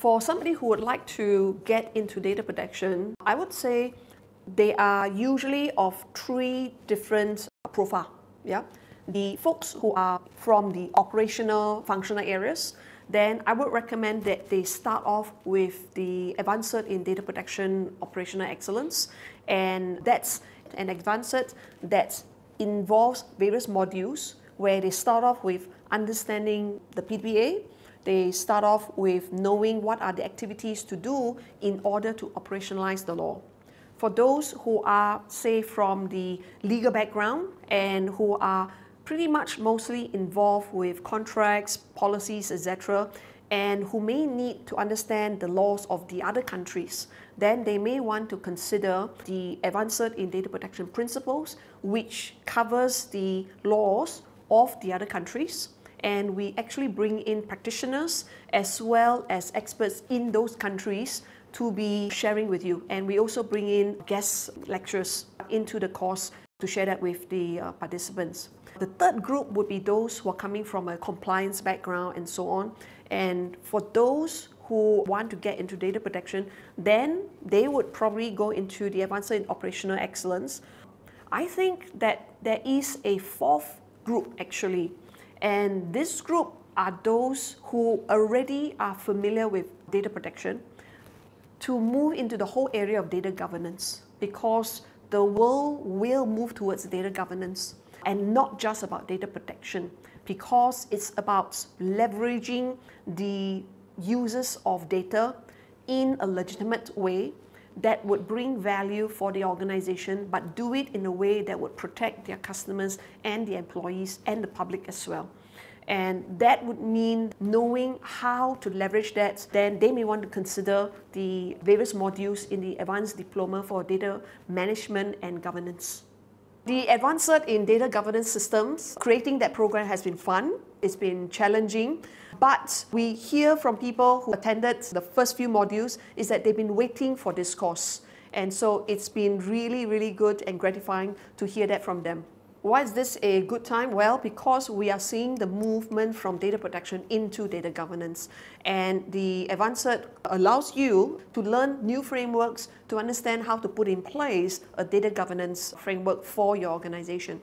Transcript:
For somebody who would like to get into data protection, I would say they are usually of three different profile. Yeah, the folks who are from the operational functional areas, then I would recommend that they start off with the advanced in data protection operational excellence, and that's an advanced that involves various modules where they start off with understanding the PDPA, they start off with knowing what are the activities to do in order to operationalize the law. For those who are, say, from the legal background and who are pretty much mostly involved with contracts, policies, etc., and who may need to understand the laws of the other countries, then they may want to consider the Advanced in Data Protection Principles, which covers the laws of the other countries. And we actually bring in practitioners as well as experts in those countries to be sharing with you. And we also bring in guest lecturers into the course to share that with the uh, participants. The third group would be those who are coming from a compliance background and so on. And for those who want to get into data protection, then they would probably go into the advanced in operational excellence. I think that there is a fourth group actually, and this group are those who already are familiar with data protection to move into the whole area of data governance because the world will move towards data governance and not just about data protection because it's about leveraging the uses of data in a legitimate way that would bring value for the organization but do it in a way that would protect their customers and the employees and the public as well. And that would mean knowing how to leverage that. Then they may want to consider the various modules in the advanced diploma for data management and governance. The advanced in data governance systems, creating that program has been fun. It's been challenging. But we hear from people who attended the first few modules is that they've been waiting for this course. And so it's been really, really good and gratifying to hear that from them. Why is this a good time? Well, because we are seeing the movement from data protection into data governance. And the Advanced allows you to learn new frameworks to understand how to put in place a data governance framework for your organization.